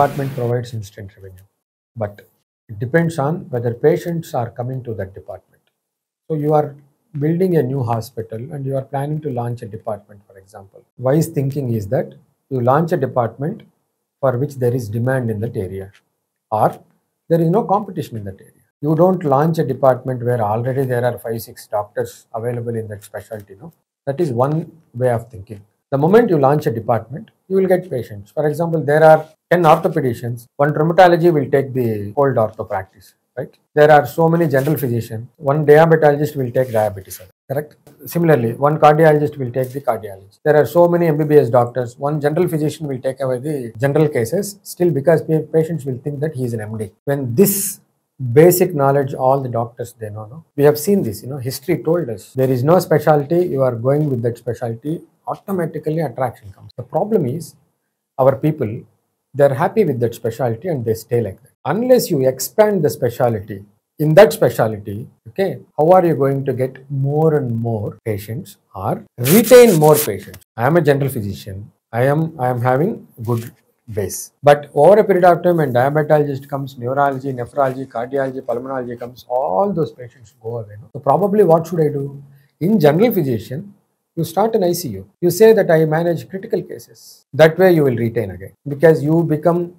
department provides instant revenue, but it depends on whether patients are coming to that department. So you are building a new hospital and you are planning to launch a department, for example. Wise thinking is that you launch a department for which there is demand in that area or there is no competition in that area. You don't launch a department where already there are five, six doctors available in that specialty. No, that is one way of thinking. The moment you launch a department, you will get patients. For example, there are 10 orthopedicians, one rheumatology will take the old ortho practice, right? There are so many general physicians, one diabetologist will take diabetes, correct? Similarly, one cardiologist will take the cardiologist. There are so many MBBS doctors, one general physician will take away the general cases, still because pa- patients will think that he is an MD. When this basic knowledge all the doctors they know no we have seen this you know history told us there is no specialty you are going with that specialty automatically attraction comes the problem is our people they're happy with that specialty and they stay like that unless you expand the specialty in that specialty okay how are you going to get more and more patients or retain more patients i am a general physician i am i am having good base. But over a period of time, when diabetologist comes, neurology, nephrology, cardiology, pulmonology comes, all those patients go away. no? So probably what should I do? In general physician, you start an ICU. You say that I manage critical cases. That way you will retain again because you become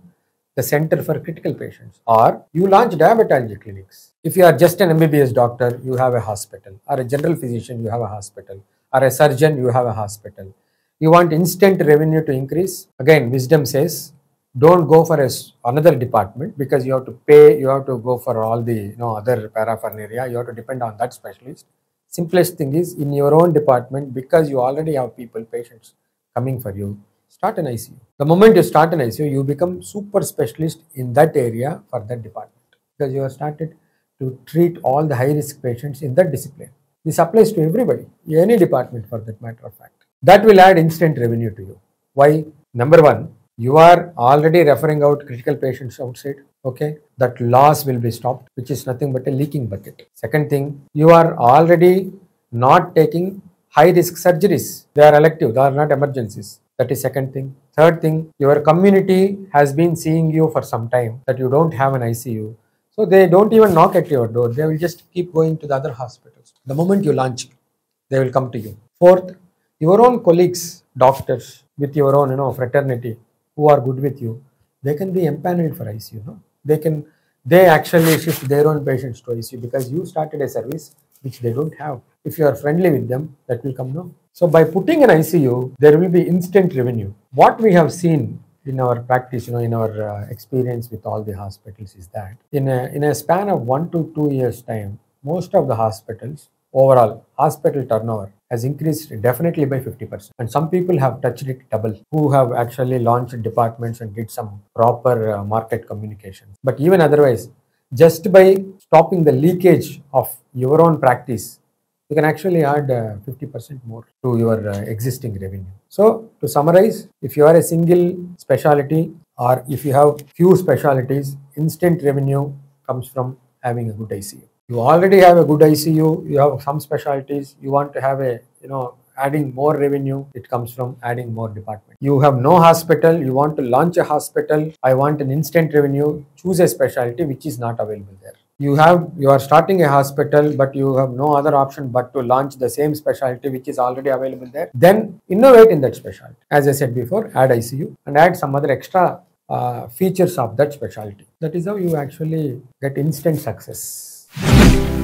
the center for critical patients. Or you launch diabetology clinics. If you are just an MBBS doctor, you have a hospital. Or a general physician, you have a hospital. Or a surgeon, you have a hospital you want instant revenue to increase again wisdom says don't go for a another department because you have to pay you have to go for all the you know other paraphernalia you have to depend on that specialist simplest thing is in your own department because you already have people patients coming for you start an icu the moment you start an icu you become super specialist in that area for that department because you have started to treat all the high risk patients in that discipline this applies to everybody any department for that matter of fact that will add instant revenue to you. Why? Number one, you are already referring out critical patients outside. Okay, that loss will be stopped, which is nothing but a leaking bucket. Second thing, you are already not taking high risk surgeries. They are elective, they are not emergencies. That is second thing. Third thing, your community has been seeing you for some time that you don't have an ICU. So they don't even knock at your door. They will just keep going to the other hospitals. The moment you launch, they will come to you. Fourth, your own colleagues, doctors, with your own, you know, fraternity, who are good with you, they can be empaneled for ICU. No? They can, they actually shift their own patients to ICU because you started a service which they don't have. If you are friendly with them, that will come now. So by putting an ICU, there will be instant revenue. What we have seen in our practice, you know, in our uh, experience with all the hospitals is that in a, in a span of one to two years time, most of the hospitals overall hospital turnover has increased definitely by 50% and some people have touched it double who have actually launched departments and did some proper uh, market communications. But even otherwise just by stopping the leakage of your own practice you can actually add uh, 50% more to your uh, existing revenue. So to summarize if you are a single specialty or if you have few specialties instant revenue comes from having a good icu you already have a good ICU, you have some specialties, you want to have a, you know, adding more revenue, it comes from adding more department. You have no hospital, you want to launch a hospital, I want an instant revenue, choose a specialty which is not available there. You have, you are starting a hospital, but you have no other option but to launch the same specialty which is already available there. Then innovate in that specialty. As I said before, add ICU and add some other extra uh, features of that specialty. That is how you actually get instant success. Thank you.